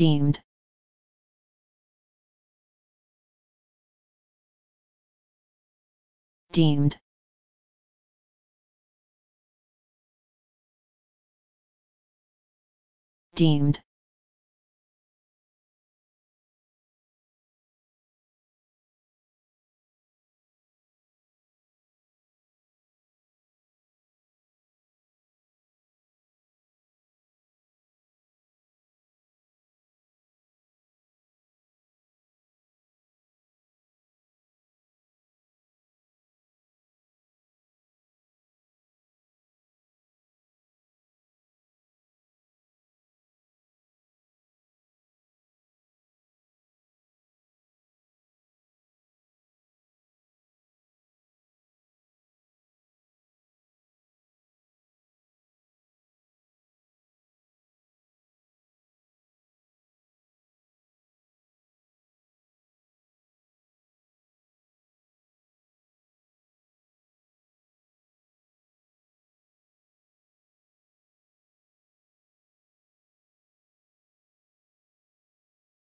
deemed deemed deemed